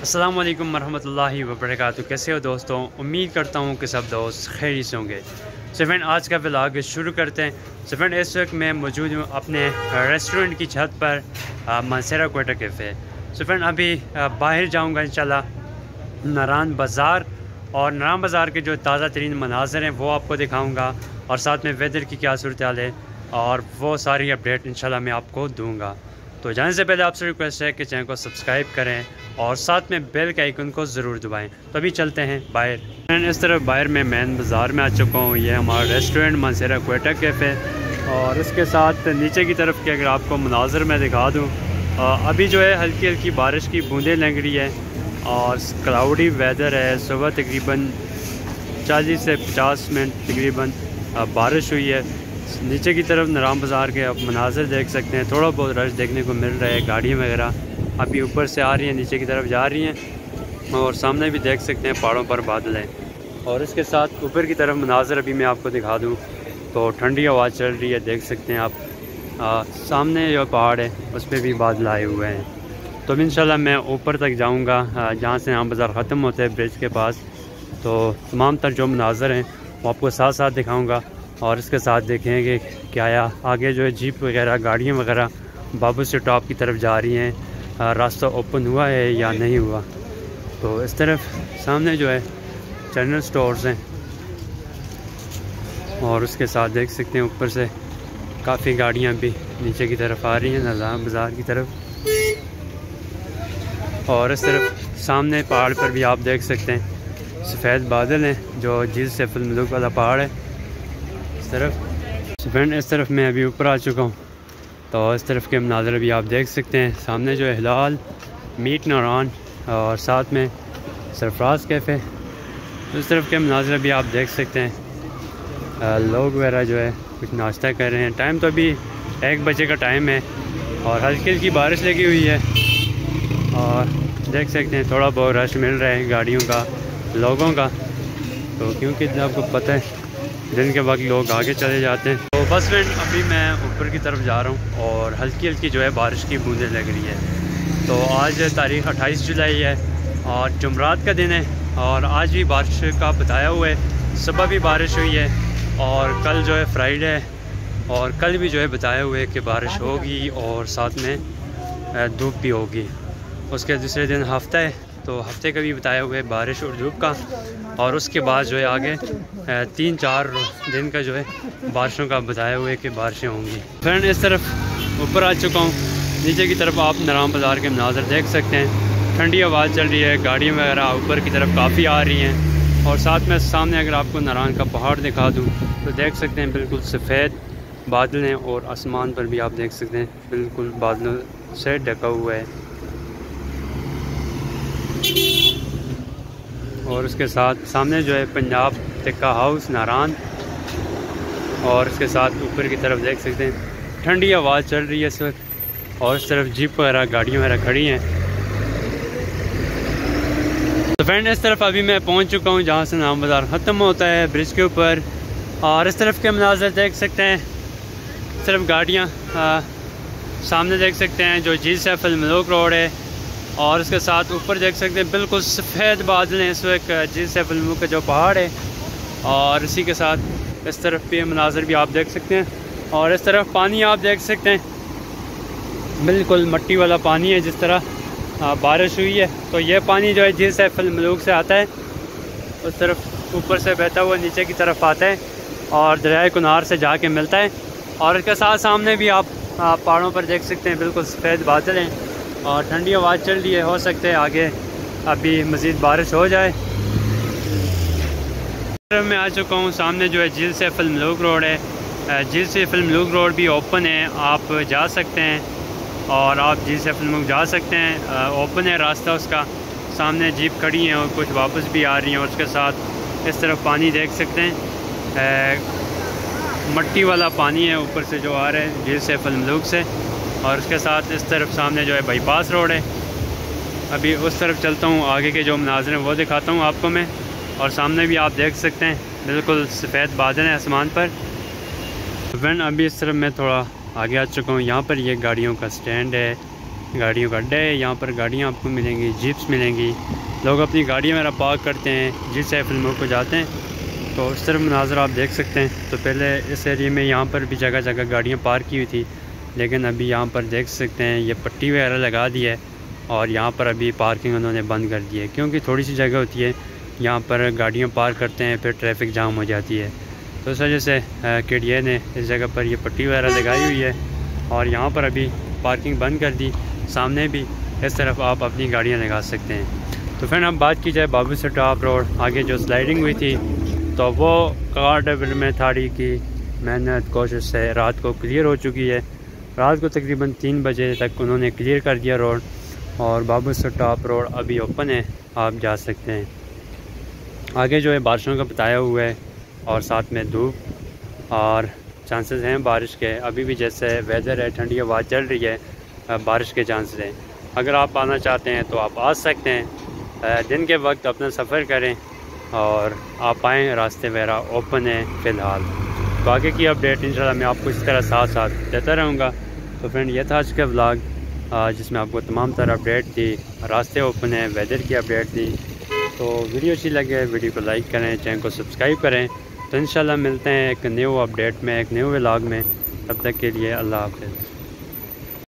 अस्सलाम वालेकुम वरहमतुल्लाहि वबरकातुहू कैसे हो दोस्तों? उम्मीद करता हूँ कि सब दोस्त खैरी से होंगे। सो फ्रेंड आज का व्लॉग शुरू करते हैं। सो फ्रेंड इस वक्त मैं मौजूद हूँ अपने रेस्टोरेंट की छत पर मानसरा कोटा कैफ़े सो फ्रेंड अभी बाहर जाऊँगा इंशाल्लाह। नारान बाज़ार और नारान बाज़ार के जो ताज़ा तरीन मनाजर हैं, वो आपको दिखाऊँगा और साथ में वेदर की क्या सूरत है और वो सारी अपडेट इंशाल्लाह मैं आपको दूँगा। तो जाने से पहले आपसे रिक्वेस्ट है कि चैनल को सब्सक्राइब करें और साथ में बेल के आइकन को ज़रूर दबाएँ। तो अभी चलते हैं बाहर। इस तरफ़ बाहर में मैन बाज़ार में आ चुका हूँ। ये हमारा रेस्टोरेंट मनसेरा कोटा कैफ़े और इसके साथ नीचे की तरफ़ के अगर आपको मनाजर में दिखा दूँ अभी जो है हल्की हल्की बारिश की बूंदें लग रही है और क्लाउडी वेदर है। सुबह तकरीबन 40 से 50 मिनट तकरीबन बारिश हुई है। नीचे की तरफ़ नाराम बाज़ार के आप मनाजर देख सकते हैं। थोड़ा बहुत रश देखने को मिल रहा है, गाड़ियाँ वगैरह। अभी ऊपर से आ रही हैं नीचे की तरफ़ जा रही हैं और सामने भी देख सकते हैं पहाड़ों पर बादल हैं। और इसके साथ ऊपर की तरफ़ मनाजर अभी मैं आपको दिखा दूँ तो ठंडी हवा चल रही है देख सकते हैं आप। आ, सामने जो पहाड़ है उस पर भी बादल आए हुए हैं। तो इन मैं ऊपर तक जाऊँगा जहाँ से आम बाज़ार ख़त्म होते हैं ब्रिज के पास। तो तमाम तर जो मनाजर हैं वो आपको साथ साथ दिखाऊँगा और इसके साथ देखेंगे क्या आया आगे जो है जीप वगैरह गाड़ियाँ वगैरह बाबू से टॉप की तरफ़ जा रही हैं। रास्ता ओपन हुआ है या नहीं हुआ? तो इस तरफ़ सामने जो है जनरल स्टोर्स हैं। और उसके साथ देख सकते हैं ऊपर से काफ़ी गाड़ियाँ भी नीचे की तरफ़ आ रही हैं नज़ाम बाज़ार की तरफ़। और इस तरफ़ सामने पहाड़ पर भी आप देख सकते हैं सफ़ेद बादल हैं जो झील से फ़िल्म वाला पहाड़ है। इस तरफ़ फ्रेंड इस तरफ़ मैं अभी ऊपर आ चुका हूँ। तो इस तरफ़ के मनाजर भी आप देख सकते हैं। सामने जो है हिलाल, मीट नारान और साथ में सरफराज कैफ़े। तो इस तरफ़ के मनाजर भी आप देख सकते हैं। लोग वगैरह जो है कुछ नाश्ता कर रहे हैं। टाइम तो अभी एक बजे का टाइम है और हल्की हल्की बारिश लगी हुई है और देख सकते हैं थोड़ा बहुत रश मिल रहा है गाड़ियों का, लोगों का। तो क्योंकि आपको पता है दिन के वक्त लोग आगे चले जाते हैं। तो बस फ्रेंड अभी मैं ऊपर की तरफ़ जा रहा हूँ और हल्की हल्की जो है बारिश की बूंदें लग रही है। तो आज तारीख 28 जुलाई है और जुमरात का दिन है और आज भी बारिश का बताया हुआ है। सुबह भी बारिश हुई है और कल जो है फ्राइडे है और कल भी जो है बताया हुआ है कि बारिश होगी और साथ में धूप भी होगी। उसके दूसरे दिन हफ़्ता है तो हफ़्ते का भी बताया हुआ है बारिश और धूप का। और उसके बाद जो है आगे तीन चार दिन का जो है बारिशों का बताया हुआ है कि बारिशें होंगी। फ्रेंड, इस तरफ़ ऊपर आ चुका हूँ। नीचे की तरफ़ आप नाराम बाज़ार के मनाजर देख सकते हैं। ठंडी आवाज़ चल रही है, गाड़ियाँ वगैरह ऊपर की तरफ़ काफ़ी आ रही हैं। और साथ में सामने अगर आपको नारायण का पहाड़ दिखा दूँ तो देख सकते हैं बिल्कुल सफ़ेद बादल हैं और आसमान पर भी आप देख सकते हैं, बिल्कुल बादलों से ढका हुआ है। और उसके साथ सामने जो है पंजाब टिक्का हाउस, नारान। और उसके साथ ऊपर की तरफ़ देख सकते हैं, ठंडी आवाज़ चल रही है इस वक्त। और इस तरफ़ जीप वगैरह, गाड़ियाँ वगैरह खड़ी हैं। तो फ्रेंड इस तरफ़ अभी मैं पहुँच चुका हूँ, जहाँ से नाम बाज़ार ख़त्म होता है ब्रिज के ऊपर। और इस तरफ़ के मनाजर देख सकते हैं सिर्फ़ गाड़ियाँ सामने देख सकते हैं, जो जी सैफल मलोक रोड है। और उसके साथ ऊपर देख सकते हैं, बिल्कुल सफ़ेद बादल हैं इस वक्त जिससे फ़िल्मों का जो पहाड़ है। और इसी के साथ इस तरफ़ भी मनाजर भी आप देख सकते हैं। और इस तरफ़ पानी आप देख सकते हैं। बिल्कुल मट्टी वाला पानी है जिस तरह बारिश हुई है। तो ये पानी जो है झील से फिल्मलूक से आता है, उस तरफ़ ऊपर से बहता हुआ नीचे की तरफ़ आता है और दरिया कुनार से जाके मिलता है। और इसके साथ सामने भी आप पहाड़ों पर देख सकते हैं, बिल्कुल सफ़ेद बादल हैं। और ठंडी आवाज़ चल रही है, हो सकते हैं आगे अभी मज़ीद बारिश हो जाए। मैं आ चुका हूँ, सामने जो है झील से फ़िल्म लूक रोड है। झील से फ़िल्म लूक रोड भी ओपन है, आप जा सकते हैं और आप झील से फ़िल्म जा सकते हैं। ओपन है रास्ता उसका, सामने जीप खड़ी है और कुछ वापस भी आ रही हैं उसके साथ इस तरफ़ पानी देख सकते हैं। मट्टी वाला पानी है ऊपर से जो आ रहा है, झील से फ़िल्म लूक से। और उसके साथ इस तरफ़ सामने जो है बाईपास रोड है। अभी उस तरफ़ चलता हूँ, आगे के जो मनाजर हैं वो दिखाता हूँ आपको मैं। और सामने भी आप देख सकते हैं, बिल्कुल सफ़ेद बादल हैं आसमान पर। फ्रेंड अभी इस तरफ़ मैं थोड़ा आगे आ चुका हूँ, यहाँ पर ये गाड़ियों का स्टैंड है, गाड़ियों का अड्डा है। यहाँ पर गाड़ियाँ आपको मिलेंगी जीप्स मिलेंगी। लोग अपनी गाड़ियाँ मेरा पार्क करते हैं, जिस एफ़ फ़िल्मों को जाते हैं। तो इस तरफ़ मनाजर आप देख सकते हैं। तो पहले इस एरिए में यहाँ पर भी जगह जगह गाड़ियाँ पार्क की हुई थी। लेकिन अभी यहाँ पर देख सकते हैं, ये पट्टी वगैरह लगा दी है और यहाँ पर अभी पार्किंग उन्होंने बंद कर दी है, क्योंकि थोड़ी सी जगह होती है, यहाँ पर गाड़ियाँ पार्क करते हैं, फिर ट्रैफ़िक जाम हो जाती है। तो इस वजह से के ने इस जगह पर ये पट्टी वगैरह लगाई हुई है और यहाँ पर अभी पार्किंग बंद कर दी। सामने भी इस तरफ़ आप अपनी गाड़ियाँ लगा सकते हैं। तो फिर अब बात की जाए बाबू से टॉप रोड, आगे जो स्लाइडिंग हुई थी तो वो कार में थाड़ी की मेहनत, कोशिश से रात को क्लियर हो चुकी है। रात को तकरीबन तीन बजे तक उन्होंने क्लियर कर दिया रोड और बाबू टॉप रोड अभी ओपन है, आप जा सकते हैं। आगे जो है, बारिशों का बताया हुआ है और साथ में धूप और चांसेस हैं बारिश के। अभी भी जैसे वेदर है, ठंडी हवा चल रही है बारिश के चांसेस हैं। अगर आप आना चाहते हैं तो आप आ सकते हैं। दिन के वक्त अपना सफ़र करें और आप आएँ, रास्ते वगैरह ओपन है फ़िलहाल। तो आगे की अपडेट इंशाल्लाह मैं आपको इस तरह साथ साथ देता रहूँगा। तो फ्रेंड यह था आज का ब्लॉग जिसमें आपको तमाम तरह अपडेट थी रास्ते ओपन है वेदर की अपडेट थी तो वीडियो अच्छी लगे, वीडियो को लाइक करें चैनल को सब्सक्राइब करें। तो इन मिलते हैं एक न्यू अपडेट में, एक न्यू व्लाग में। तब तक के लिए अल्लाह हाफिज़।